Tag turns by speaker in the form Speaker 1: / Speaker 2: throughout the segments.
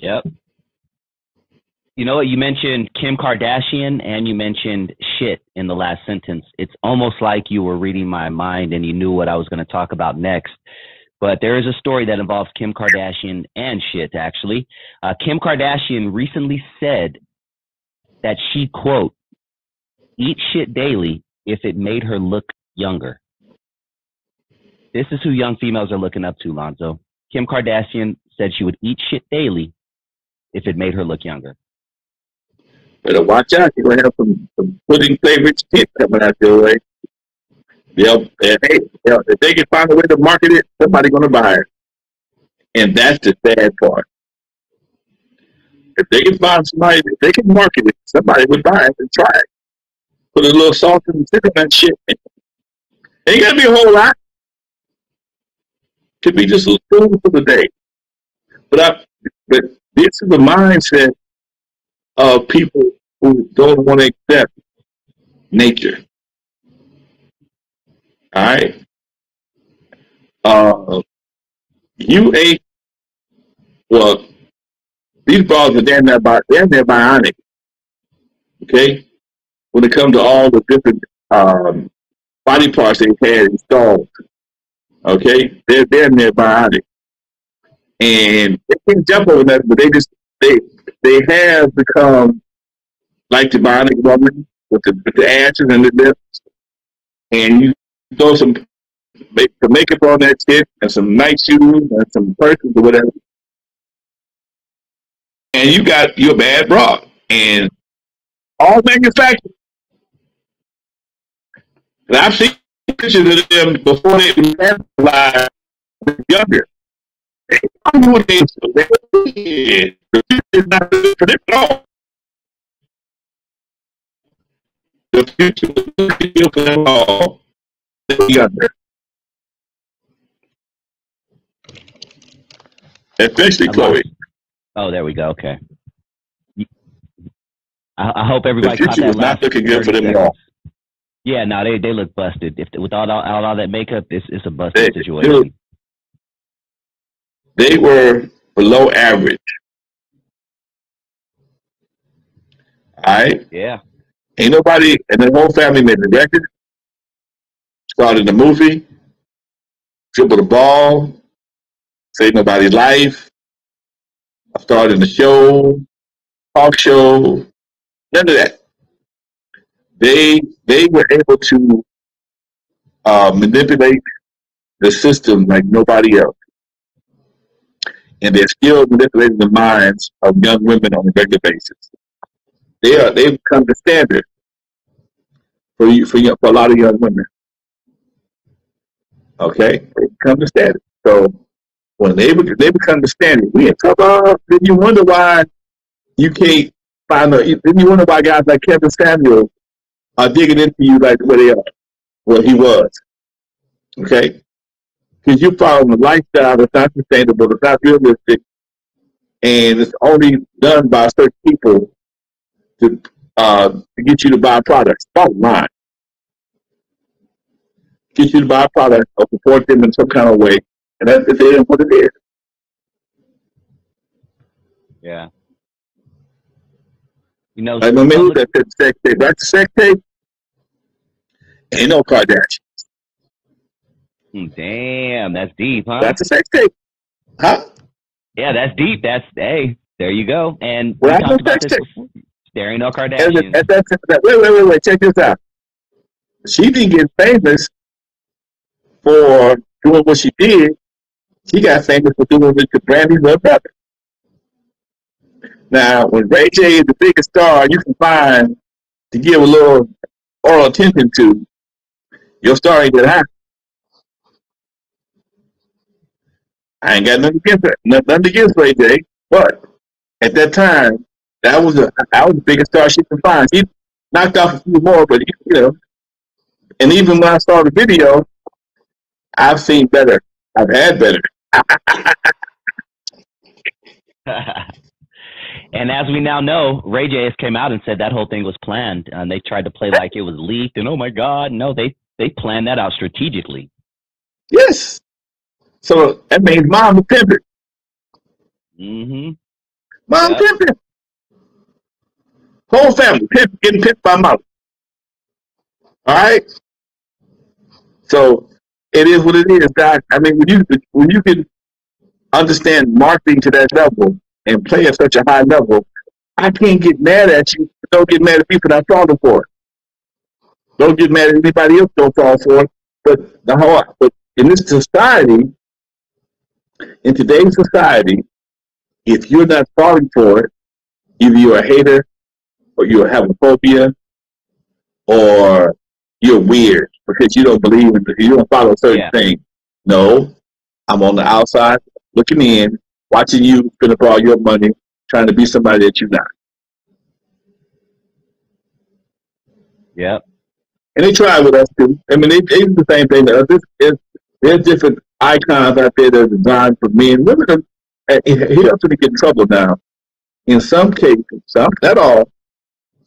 Speaker 1: Yep. You know what? You mentioned Kim Kardashian and you mentioned shit in the last sentence. It's almost like you were reading my mind and you knew what I was going to talk about next. But there is a story that involves Kim Kardashian and shit, actually. Uh, Kim Kardashian recently said that she, quote, eat shit daily if it made her look younger. This is who young females are looking up to, Lonzo. Kim Kardashian said she would eat shit daily if it made her look younger.
Speaker 2: Better watch out. You're gonna have some, some pudding flavored shit coming out your way. They'll, hey, they'll, if they can find a way to market it, somebody's gonna buy it. And that's the sad part. If they can find somebody, if they can market it, somebody would buy it and try it. Put a little salt and cinnamon shit. In it. Ain't gotta be a whole lot. Could be just a spoon for the day. But I, but this is the mindset of people who don't want to accept nature. All right. Uh, you ate well. These balls are damn near, bi- damn near bionic. Okay, when it comes to all the different um, body parts they've had installed. Okay, they're damn near bionic, and they can jump over that, but they just they they have become like the bionic woman with the with the ashes and the lips, and you throw some make the makeup on that shit and some night shoes and some purses or whatever, and you got your bad bra and all manufactured. And I've seen pictures of them before they live younger. I know what they did. The future is not good for them at all. The future is not good for them at all. They're younger. Especially
Speaker 1: I
Speaker 2: Khloé.
Speaker 1: lost- Oh, there we go. Okay. I, I hope
Speaker 2: The
Speaker 1: everybody caught
Speaker 2: future was not looking good for
Speaker 1: 30
Speaker 2: them at all.
Speaker 1: Yeah, no, they they look busted. If with all all, all that makeup, it's it's a busted
Speaker 2: They,
Speaker 1: situation.
Speaker 2: they were below average. All right.
Speaker 1: Yeah.
Speaker 2: Ain't nobody, and the whole family made the record, started the movie, dribbled the ball, saved nobody's life, I started the show, talk show, none of that. They they were able to uh, manipulate the system like nobody else, and they're still manipulating the minds of young women on a regular basis. They are they've become the standard for you for, for a lot of young women. Okay, they become the standard. So when they they become the standard, we in trouble. Then you wonder why you can't find a. Then you wonder why guys like Kevin Samuel are digging into you like where they are, where he was. Okay, because you follow a lifestyle that's not sustainable, that's not realistic, and it's only done by certain people to uh, to get you to buy products. Bottom line get you to buy products or support them in some kind of way, and that's it is what it is.
Speaker 1: Yeah. You know,
Speaker 2: man
Speaker 1: public-
Speaker 2: that sex tape, that's a sex tape. Ain't no Kardashian.
Speaker 1: Hmm, damn, that's deep, huh?
Speaker 2: That's a sex tape. Huh?
Speaker 1: yeah, that's deep. That's hey, there you go. And
Speaker 2: Well,
Speaker 1: we
Speaker 2: I
Speaker 1: talked about
Speaker 2: sex
Speaker 1: this
Speaker 2: tape.
Speaker 1: before. There ain't no
Speaker 2: As
Speaker 1: Kardashians.
Speaker 2: a, as that, that, wait, wait, wait, wait. Check this out. She didn't get famous for doing what she did. She got famous for doing it to Brandy's little brother. Now, when Ray J is the biggest star you can find to give a little oral attention to, your star ain't that high. I ain't got nothing against her, nothing against Ray J, but at that time, that was a I was the biggest star she could find. She knocked off a few more, but you know, and even when I saw the video, I've seen better. I've had better.
Speaker 1: and as we now know, Ray J has came out and said that whole thing was planned, and they tried to play like it was leaked. And oh my God, no, they they planned that out strategically.
Speaker 2: Yes, So that means mom is pimping.
Speaker 1: Mm-hmm.
Speaker 2: Mom
Speaker 1: Yep.
Speaker 2: pimping. Whole family pimp, getting pimped by mom. All right. So it is what it is, Doc. I mean, when you when you can understand marketing to that level and play at such a high level, I can't get mad at you. Don't get mad at for not falling for it. Don't get mad at anybody else. Don't fall for it. But the whole, but in this society, in today's society, if you're not falling for it, either you're a hater, or you have a phobia, or you're weird because you don't believe in, you don't follow certain
Speaker 1: Yeah.
Speaker 2: things. No, I'm on the outside looking in, watching you spend up all your money, trying to be somebody that you're not.
Speaker 1: Yep.
Speaker 2: And they try with us too. I mean, they, they do the same thing. to us. It's, it's, there's different icons out there that are designed for men. Women are, and he also to get in trouble now. In some cases, some, not all,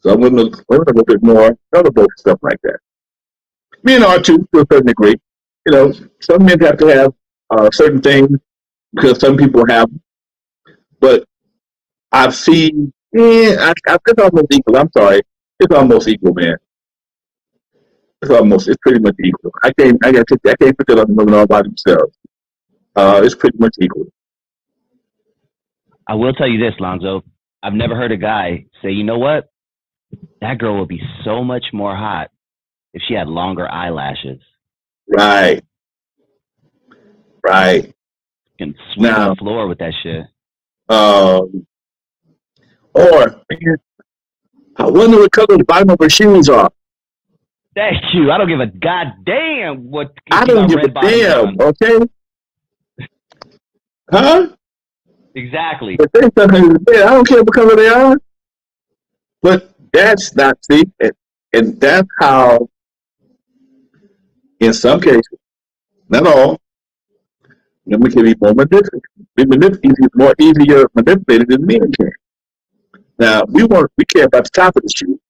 Speaker 2: some women, women are a little bit more gullible to stuff like that. Men are too, to a certain degree. You know, some men have to have uh, certain things because some people have. But I've seen, I, I, it's almost equal. I'm sorry, it's almost equal, man. It's almost, it's pretty much equal. I can't, I got to, I can't put that on women all by themselves. Uh, it's pretty much equal.
Speaker 1: I will tell you this, Lonzo. I've never heard a guy say, you know what? That girl would be so much more hot if she had longer eyelashes
Speaker 2: Right. Right.
Speaker 1: And sweep
Speaker 2: Now-
Speaker 1: the floor with that shit.
Speaker 2: Um, or, I wonder what color the bottom of her shoes are.
Speaker 1: Thank you. I don't give a goddamn what.
Speaker 2: I don't give a damn,
Speaker 1: on.
Speaker 2: okay? Huh?
Speaker 1: Exactly.
Speaker 2: If they I don't care what color they are. But that's not see, and, and that's how, in some cases, not all, women can be more manipulated, manip- easy, more easier manipulated than men can. Now we want we care about the top of the shoe,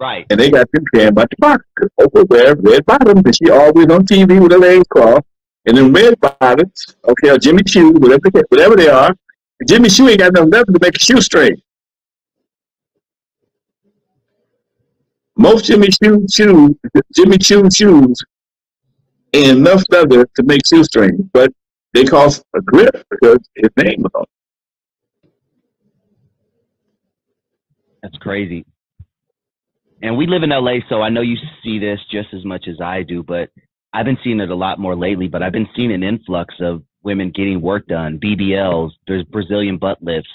Speaker 1: Right.
Speaker 2: and they got them caring about the bottom. Because Oprah wear red bottoms, and she always on TV with her legs crossed, and then red bottoms, okay, or Jimmy Choo, whatever they, whatever they are. Jimmy Choo ain't got enough leather to make a shoe straight. Most Jimmy Choo shoes, Jimmy Choo shoes, ain't enough leather to make shoe strings, but they cost a grip because his name was on. it.
Speaker 1: That's crazy. And we live in LA, so I know you see this just as much as I do, but I've been seeing it a lot more lately. But I've been seeing an influx of women getting work done, BBLs, there's Brazilian butt lifts,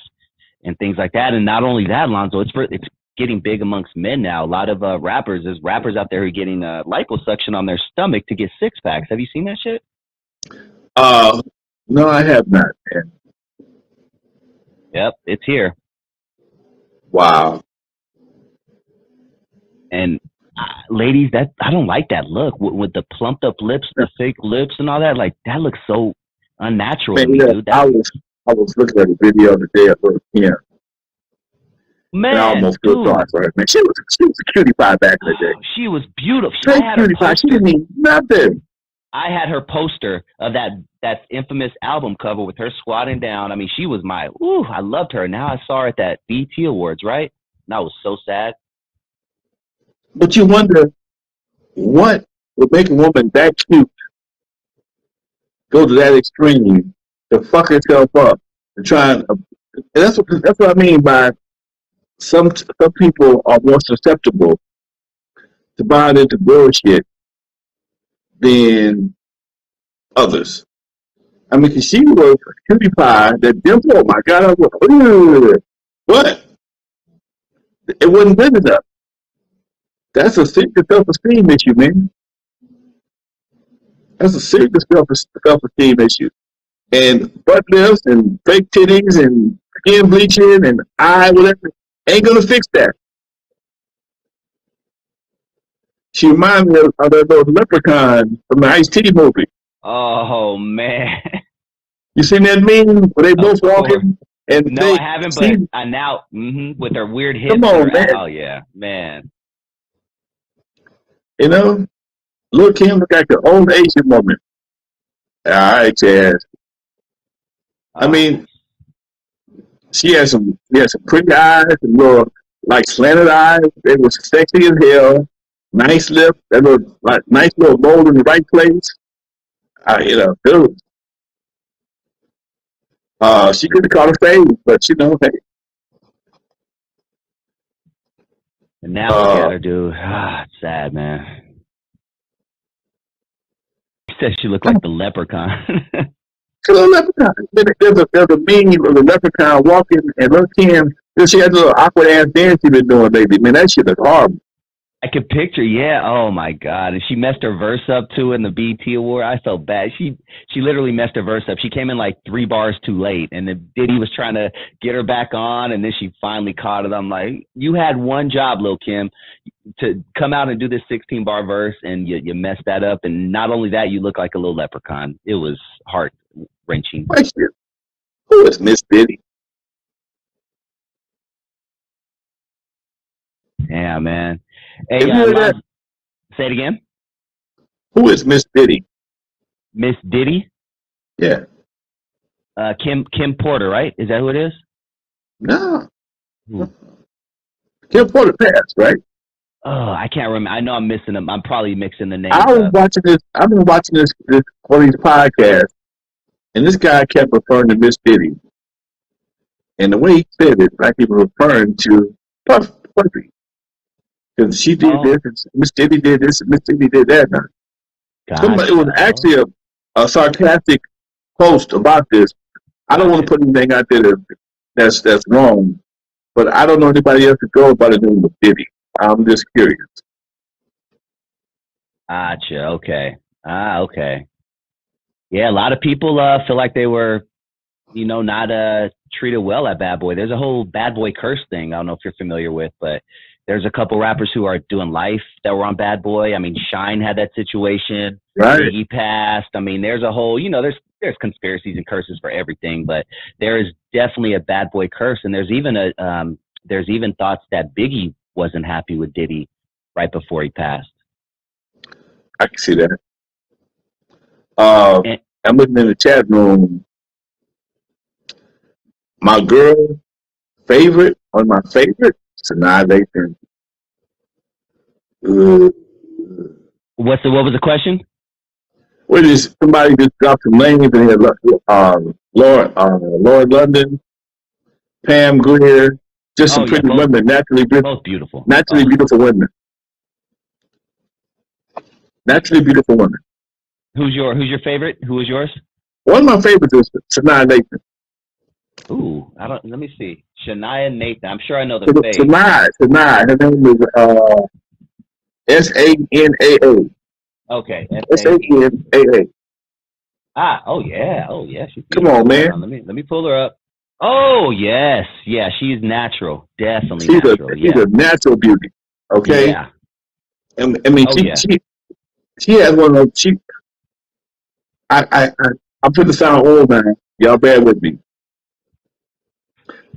Speaker 1: and things like that. And not only that, Lonzo, it's for, it's getting big amongst men now. A lot of uh, rappers, there's rappers out there who are getting uh, liposuction on their stomach to get six packs. Have you seen that shit?
Speaker 2: Uh, no, I have not. Man.
Speaker 1: Yep, it's here.
Speaker 2: Wow.
Speaker 1: And uh, ladies, that I don't like that look with, with the plumped up lips, the fake lips, and all that. Like that looks so unnatural
Speaker 2: Man,
Speaker 1: me,
Speaker 2: yeah. I was I was looking at a video the day of her yeah,
Speaker 1: man,
Speaker 2: and I almost feel
Speaker 1: dude,
Speaker 2: sorry for her. Man, she was she was a cutie pie back in the day.
Speaker 1: she was beautiful. I
Speaker 2: Straight
Speaker 1: had, her
Speaker 2: cutie pie. She didn't mean nothing.
Speaker 1: I had her poster of that that infamous album cover with her squatting down. I mean, she was my. Ooh, I loved her. Now I saw her at that BET Awards, right? And I was so sad.
Speaker 2: But you wonder what would make a woman that cute go to that extreme to fuck herself up and try and, and that's what that's what I mean by some some people are more susceptible to buying into bullshit than others. I mean, she was a cutie pie, that dimple, oh my God, I was, but it wasn't good enough. That's a serious self-esteem issue, man. That's a serious self self-esteem issue. And butt lifts and fake titties and skin bleaching and eye whatever ain't gonna fix that. She reminds me of, of that those leprechaun from the Ice T movie.
Speaker 1: Oh man,
Speaker 2: You seen that meme where they both
Speaker 1: course.
Speaker 2: walking and
Speaker 1: no,
Speaker 2: they
Speaker 1: I haven't. But
Speaker 2: see-
Speaker 1: I now hmm with her weird hips.
Speaker 2: Come on, man.
Speaker 1: Oh yeah, man.
Speaker 2: you know, Lil Kim look like an old Asian woman. All right, Chaz. I mean, she had some, she had some pretty eyes, and little like slanted eyes. They was sexy as hell. Nice lip, that little like nice little mold in the right place. Uh, you know, dude. Uh, she could have caught a fade, but you know, hey.
Speaker 1: And now
Speaker 2: Uh,
Speaker 1: her, dude. Ah, it's sad, man. He said she looked like the leprechaun.
Speaker 2: Little leprechaun. There's a, there's a meme of the leprechaun walking and look him. Then she had a little awkward ass dance she been doing lately. Man, that shit is horrible.
Speaker 1: I could picture, yeah. Oh my god, and she messed her verse up too in the BET award. I felt bad. She she literally messed her verse up. She came in like three bars too late, and Diddy was trying to get her back on, and then she finally caught it. I'm like, you had one job, Lil Kim, to come out and do this 16 bar verse, and you you messed that up. And not only that, you look like a little leprechaun. It was heart wrenching.
Speaker 2: Question. Who is Miss Diddy?
Speaker 1: Yeah, man. Hey, uh? Lon- say it again.
Speaker 2: Who is Miss Diddy?
Speaker 1: Miss Diddy,
Speaker 2: Yeah.
Speaker 1: uh, Kim Kim Porter, right? Is that who it is?
Speaker 2: No.
Speaker 1: Hmm.
Speaker 2: Kim Porter passed, right?
Speaker 1: Oh, I can't remember. I know I'm missing them. I'm probably mixing the names.
Speaker 2: I was
Speaker 1: up.
Speaker 2: watching this. I've been watching this, this one of these podcasts, and this guy kept referring to Miss Diddy, and the way he said it, like he was referring to Puff Puffy, because she did
Speaker 1: Oh.
Speaker 2: this, and Miss Diddy did this, and Miss Diddy did that. Now, somebody, it was actually a, a sarcastic post about this. I don't want to put anything out there that, that's that's wrong, but I don't know anybody else to go by the name of Diddy. I'm just curious.
Speaker 1: Gotcha. Okay. Ah, okay. Yeah, a lot of people uh, feel like they were, you know, not uh, treated well at Bad Boy. There's a whole Bad Boy curse thing. I don't know if you're familiar with, but there's a couple rappers who are doing life that were on Bad Boy. I mean, Shyne had that situation.
Speaker 2: Right?
Speaker 1: Biggie passed. I mean, there's a whole, you know, there's there's conspiracies and curses for everything, but there is definitely a Bad Boy curse, and there's even a um, there's even thoughts that Biggie wasn't happy with Diddy right before he passed.
Speaker 2: I can see that. Uh,
Speaker 1: And-
Speaker 2: I'm looking in the chat room. My girl favorite, one of my favorite, Sanaa Lathan. Uh,
Speaker 1: What's the what was the question?
Speaker 2: what is somebody just dropped some names in here? Um, Lord, uh, Lauren London, Pam Grier, just some
Speaker 1: Oh, yeah,
Speaker 2: pretty
Speaker 1: both-
Speaker 2: women, naturally beautiful,
Speaker 1: beautiful.
Speaker 2: naturally
Speaker 1: Oh.
Speaker 2: beautiful women. Naturally beautiful women.
Speaker 1: Who's your Who's your favorite? Who is yours?
Speaker 2: One of my favorites is Shania Nathan.
Speaker 1: Ooh, I don't. Let me see. Shania Nathan. I'm sure I know the face.
Speaker 2: Shania. Sanaa. Her name is uh, S A N A A.
Speaker 1: Okay.
Speaker 2: S A N A A.
Speaker 1: Ah. Oh yeah. Oh yeah. She's
Speaker 2: Come on, man.
Speaker 1: Let me Let me pull her up. Oh yes. Yeah. She's natural. Definitely
Speaker 2: She's a
Speaker 1: natural.
Speaker 2: she's a natural beauty. Okay,
Speaker 1: Yeah.
Speaker 2: and I mean
Speaker 1: Oh,
Speaker 2: she
Speaker 1: yeah.
Speaker 2: she she has one of she. I I I I'm gonna sound old man. Y'all bear with me.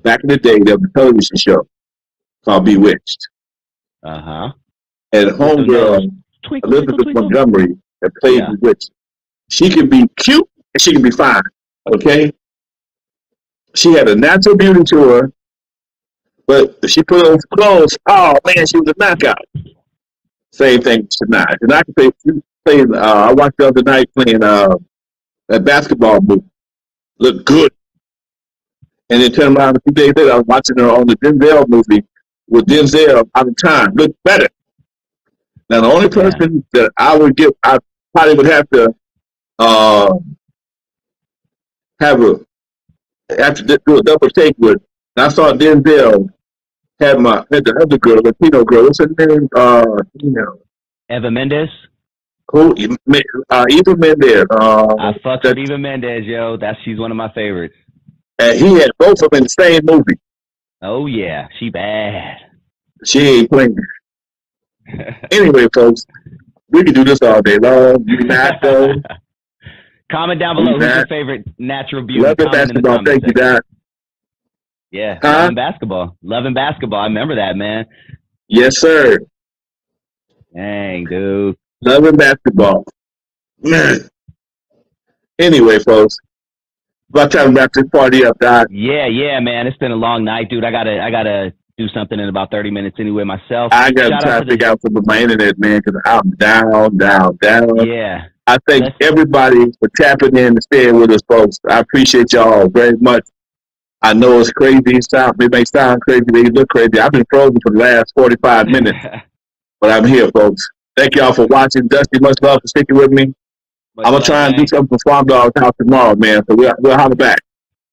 Speaker 2: Back in the day, there was a television show called Bewitched,
Speaker 1: Uh huh.
Speaker 2: and homegirl
Speaker 1: Twinkle,
Speaker 2: Elizabeth
Speaker 1: twinkle, twinkle.
Speaker 2: Montgomery that plays
Speaker 1: Yeah.
Speaker 2: Bewitched. She can be cute and she can be fine. Okay, she had a natural beauty to her, but if she put on clothes, oh man, she was a knockout. Same thing tonight. And I can say she playing. Uh, I watched the other night playing uh, that basketball movie. Looked good. And then turn around a few days later, I was watching her on the Denzel movie with Denzel out of time. Looked better. Now the only person that I would give, I probably would have to uh, have a have to do a double take with. And I saw Denzel had my had the other girl, Latino girl. What's her name? Uh, you know,
Speaker 1: Eva Mendes.
Speaker 2: Who? Uh, Eva Mendes. Uh,
Speaker 1: I fucked
Speaker 2: that-
Speaker 1: with Eva Mendes, yo. That's she's one of my favorites.
Speaker 2: and he had both of them in the same movie.
Speaker 1: Oh yeah, she bad.
Speaker 2: She ain't playing. Anyway, folks, we can do this all day long. You not though.
Speaker 1: Comment down below who's your favorite natural beauty.
Speaker 2: Love
Speaker 1: in the
Speaker 2: basketball. Thank you,
Speaker 1: section.
Speaker 2: Doc.
Speaker 1: Yeah,
Speaker 2: Huh?
Speaker 1: loving basketball. Loving basketball. I remember that, man.
Speaker 2: Yes, sir.
Speaker 1: Dang, dude.
Speaker 2: Loving basketball. Man. Anyway, folks, about time to wrap this party up, Doc.
Speaker 1: Yeah, yeah, man. It's been a long night, dude. I gotta, I gotta do something in about thirty minutes anyway myself.
Speaker 2: I got
Speaker 1: Shout
Speaker 2: to try
Speaker 1: out
Speaker 2: to figure out something with my internet, man, because I'm down, down, down.
Speaker 1: Yeah,
Speaker 2: I thank
Speaker 1: Let's-
Speaker 2: everybody for tapping in and staying with us, folks. I appreciate y'all very much. I know it's crazy. It, sound, it may sound crazy, but it look crazy. I've been frozen for the last 45 minutes, but I'm here, folks. Thank y'all for watching. Dusty, much love for sticking with me.
Speaker 1: But,
Speaker 2: I'm going to
Speaker 1: uh,
Speaker 2: try and do something for Farm Dog's house tomorrow, man. So we'll, we'll holler back.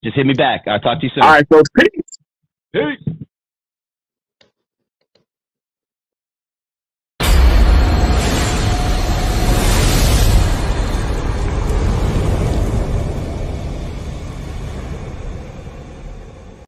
Speaker 1: Just hit me back. I'll talk to you soon.
Speaker 2: All right, folks. Peace.
Speaker 1: Peace.